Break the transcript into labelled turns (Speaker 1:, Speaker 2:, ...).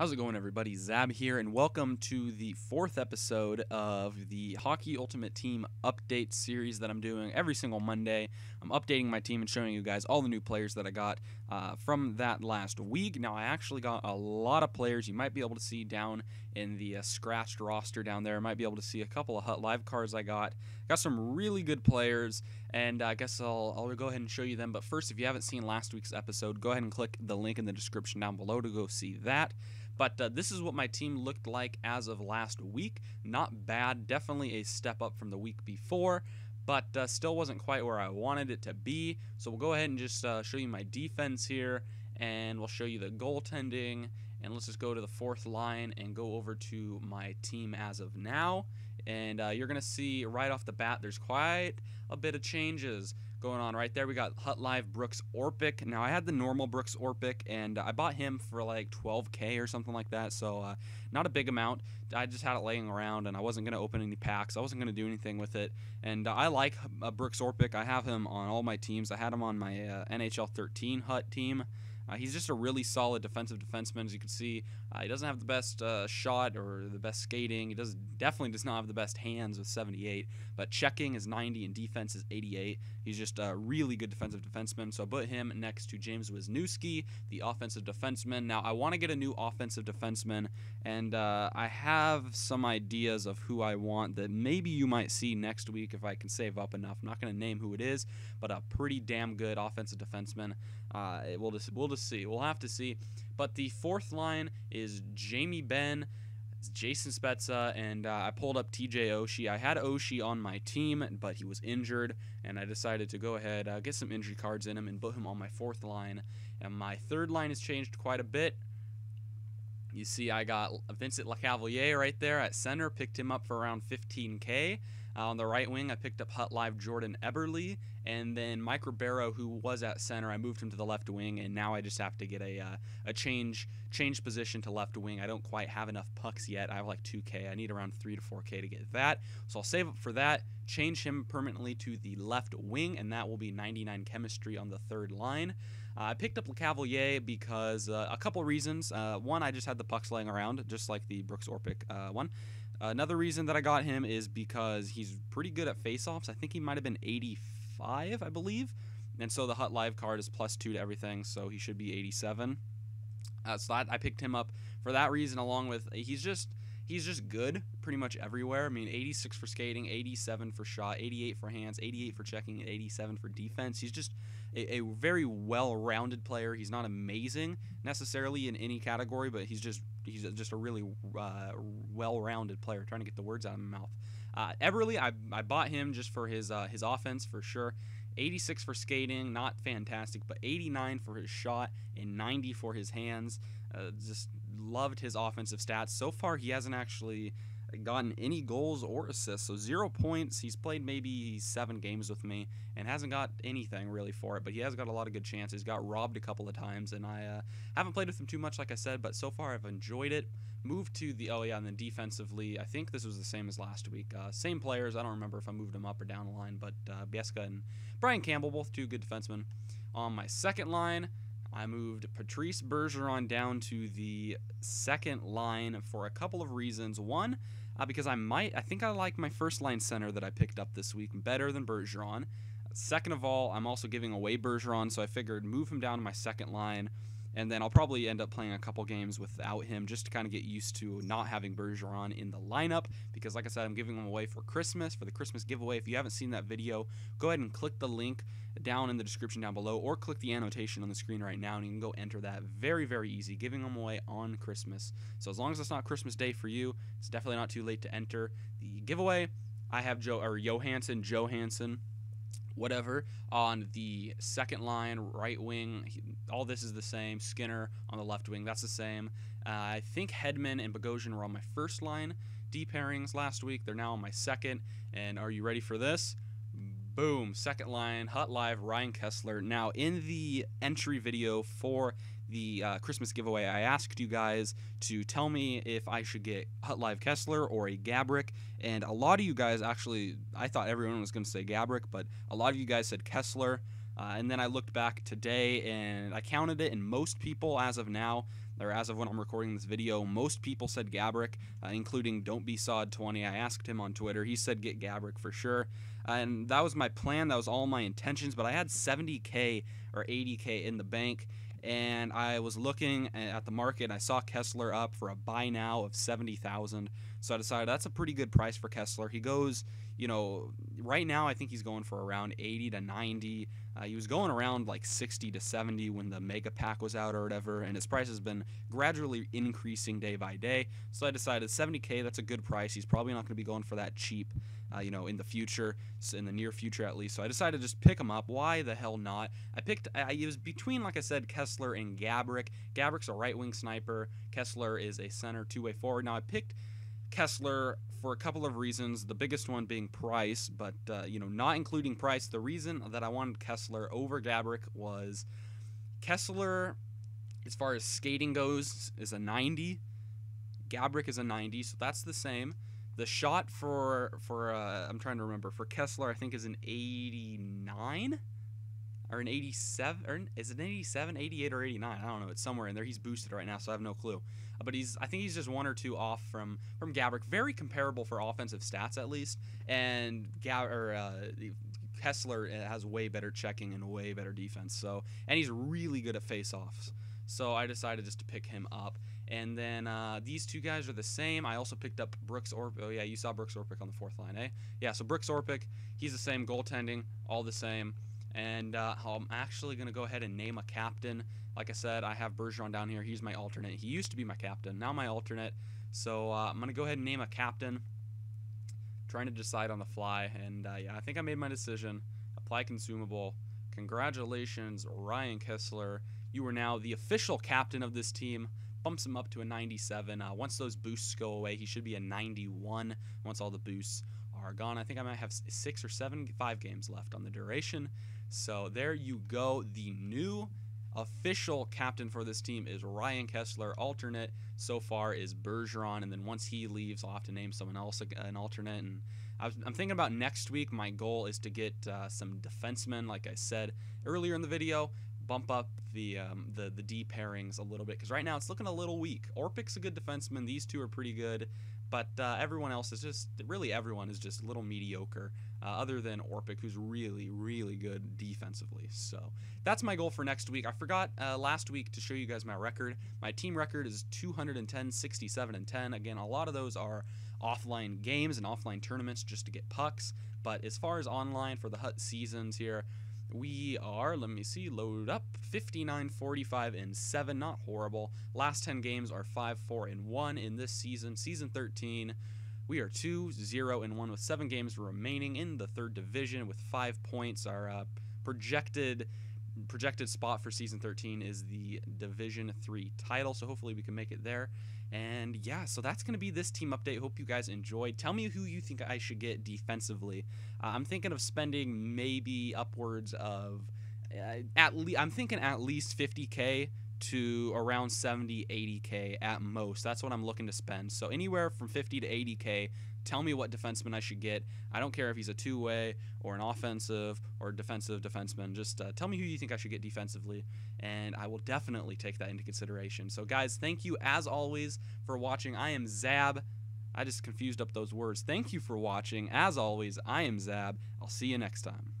Speaker 1: How's it going, everybody? Zab here, and welcome to the fourth episode of the Hockey Ultimate Team update series that I'm doing every single Monday. I'm updating my team and showing you guys all the new players that I got uh, from that last week. Now, I actually got a lot of players you might be able to see down in the uh, scratched roster down there. I Might be able to see a couple of Hut Live cards I got. Got some really good players, and I guess I'll, I'll go ahead and show you them. But first, if you haven't seen last week's episode, go ahead and click the link in the description down below to go see that. But uh, this is what my team looked like as of last week. Not bad, definitely a step up from the week before, but uh, still wasn't quite where I wanted it to be. So we'll go ahead and just uh, show you my defense here, and we'll show you the goaltending. And let's just go to the fourth line and go over to my team as of now. And uh, you're going to see right off the bat, there's quite a bit of changes going on right there. We got Hut Live Brooks Orpik. Now I had the normal Brooks Orpik, and I bought him for like 12k or something like that. So uh, not a big amount. I just had it laying around, and I wasn't gonna open any packs. I wasn't gonna do anything with it. And uh, I like uh, Brooks Orpik. I have him on all my teams. I had him on my uh, NHL 13 Hut team. Uh, he's just a really solid defensive defenseman. As you can see, uh, he doesn't have the best uh, shot or the best skating. He does definitely does not have the best hands with 78. But checking is 90 and defense is 88. He's just a really good defensive defenseman. So I put him next to James Wisniewski, the offensive defenseman. Now I want to get a new offensive defenseman, and uh, I have some ideas of who I want that maybe you might see next week if I can save up enough. I'm not going to name who it is, but a pretty damn good offensive defenseman. Uh, we'll just we'll just see. We'll have to see. But the fourth line is Jamie Benn, Jason Spezza, and uh, I pulled up TJ Oshie. I had Oshie on my team, but he was injured, and I decided to go ahead uh, get some injury cards in him and put him on my fourth line. And my third line has changed quite a bit. You see, I got Vincent Lecavalier right there at center, picked him up for around 15k. Uh, on the right wing, I picked up Hut Live Jordan Eberle, and then Mike Ribeiro, who was at center, I moved him to the left wing, and now I just have to get a uh, a change change position to left wing. I don't quite have enough pucks yet. I have like 2K. I need around 3 to 4K to get that, so I'll save up for that. Change him permanently to the left wing, and that will be 99 chemistry on the third line. Uh, I picked up Lecavalier because uh, a couple reasons. Uh, one, I just had the pucks laying around, just like the Brooks Orpik uh, one. Another reason that I got him is because he's pretty good at faceoffs. I think he might have been 85, I believe. And so the Hut Live card is plus two to everything, so he should be 87. Uh, so that, I picked him up for that reason, along with he's just he's just good pretty much everywhere. I mean, 86 for skating, 87 for shot, 88 for hands, 88 for checking, and 87 for defense. He's just a, a very well-rounded player. He's not amazing necessarily in any category, but he's just he's just a really uh, well-rounded player. Trying to get the words out of my mouth. Uh, Eberle, I, I bought him just for his uh, his offense for sure. 86 for skating, not fantastic, but 89 for his shot and 90 for his hands. Uh, just loved his offensive stats. So far, he hasn't actually gotten any goals or assists. So zero points. He's played maybe seven games with me and hasn't got anything really for it. But he has got a lot of good chances. Got robbed a couple of times, and I uh, haven't played with him too much, like I said. But so far, I've enjoyed it. Moved to the oh yeah, and then defensively, I think this was the same as last week. Uh, same players. I don't remember if I moved them up or down the line, but uh, Bieksa and Brian Campbell, both two good defensemen. On my second line. I moved Patrice Bergeron down to the second line for a couple of reasons. One, uh, because I might, I think I like my first line center that I picked up this week better than Bergeron. Second of all, I'm also giving away Bergeron, so I figured move him down to my second line and then I'll probably end up playing a couple games without him just to kind of get used to not having Bergeron in the lineup because, like I said, I'm giving him away for Christmas, for the Christmas giveaway. If you haven't seen that video, go ahead and click the link down in the description down below or click the annotation on the screen right now and you can go enter that. Very, very easy. Giving them away on Christmas. So as long as it's not Christmas Day for you, it's definitely not too late to enter the giveaway. I have Joe or Johansson, Johansson whatever on the second line, right wing. All this is the same. Skinner on the left wing, that's the same. Uh, I think Hedman and Bogosian were on my first line D pairings last week. They're now on my second. And are you ready for this? Boom, second line, Hut Live, Ryan Kesler. Now, in the entry video for the uh, Christmas giveaway, I asked you guys to tell me if I should get Hut Live Kesler or a Gaborik, and a lot of you guys actually, I thought everyone was going to say Gaborik, but a lot of you guys said Kesler. Uh, and then I looked back today and I counted it, and most people, as of now, or as of when I'm recording this video, most people said Gaborik, uh, including Don't Be Sod 20. I asked him on Twitter. He said get Gaborik for sure. and that was my plan. That was all my intentions. But I had 70K or 80K in the bank and I was looking at the market and I saw Kesler up for a buy now of 70,000. So I decided that's a pretty good price for Kesler. He goes, you know, right now I think he's going for around 80 to 90. Uh, he was going around like 60 to 70 when the mega pack was out or whatever, and his price has been gradually increasing day by day. So I decided 70k, that's a good price. He's probably not going to be going for that cheap, uh, you know, in the future, in the near future at least. So I decided to just pick him up. Why the hell not? I picked, I, it was between, like I said, Kesler and Gaborik. Gaborik's a right wing sniper, Kesler is a center two way forward. Now I picked Kesler for a couple of reasons. The biggest one being price, but uh, you know, not including price. The reason that I wanted Kesler over Gaborik was Kesler, as far as skating goes, is a 90. Gaborik is a 90, so that's the same. The shot for for uh, I'm trying to remember for Kesler I think is an 89 or an 87 or is it an 87 88 or 89 i don't know. It's somewhere in there. He's boosted right now so i have no clue. Uh, but he's i think he's just one or two off from from gaborik very comparable for offensive stats at least. And Gab, or, uh, kesler uh, has way better checking and way better defense. So and he's really good at face-offs. So i decided just to pick him up and then uh, these two guys are the same. I also picked up Brooks Orpik. Oh, yeah, you saw Brooks Orpik on the fourth line, eh? Yeah, so Brooks Orpik, he's the same goaltending, all the same. And uh, I'm actually going to go ahead and name a captain. Like I said, I have Bergeron down here. He's my alternate. He used to be my captain, now my alternate. So uh, I'm going to go ahead and name a captain. Trying to decide on the fly. And uh, yeah, I think I made my decision. Apply consumable. Congratulations, Ryan Kesler. You are now the official captain of this team. Bumps him up to a 97. Uh, once those boosts go away, he should be a 91 once all the boosts are gone. I think I might have six or seven, five games left on the duration. So there you go. The new official captain for this team is Ryan Kesler. Alternate so far is Bergeron, and then once he leaves, I'll have to name someone else an alternate. And I'm thinking about next week. My goal is to get uh, some defensemen, like I said earlier in the video, bump up the um, the the D pairings a little bit because right now it's looking a little weak. Orpik's a good defenseman. These two are pretty good. But uh, everyone else is just really everyone is just a little mediocre, uh, other than Orpik, who's really really good defensively. So that's my goal for next week. I forgot uh, last week to show you guys my record. My team record is 210, 67, and 10. Again, a lot of those are offline games and offline tournaments just to get pucks. But as far as online for the Hut seasons here, we are, let me see, load up 59, 45, and 7. Not horrible. Last 10 games are 5, 4, and 1 in this season. Season 13, we are 2, 0, and 1 with 7 games remaining in the third division with 5 points. Our uh, projected projected spot for season 13 is the division 3 title so hopefully we can make it there and yeah, so that's going to be this team update. Hope you guys enjoyed. Tell me who you think I should get defensively. Uh, I'm thinking of spending maybe upwards of uh, at least I'm thinking at least 50k to around 70 80k at most. That's what I'm looking to spend. So anywhere from 50 to 80k Tell me what defenseman I should get. I don't care if he's a two way or an offensive or defensive defenseman. Just uh, tell me who you think I should get defensively, and I will definitely take that into consideration. So, guys, thank you as always for watching. I am Zab. I just confused up those words. Thank you for watching. As always, I am Zab. I'll see you next time.